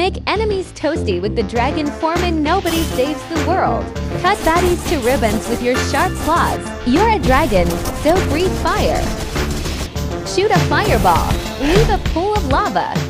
Make enemies toasty with the Dragon form and nobody saves the world. Cut baddies to ribbons with your sharp claws. You're a dragon, so breathe fire. Shoot a fireball. Leave a pool of lava.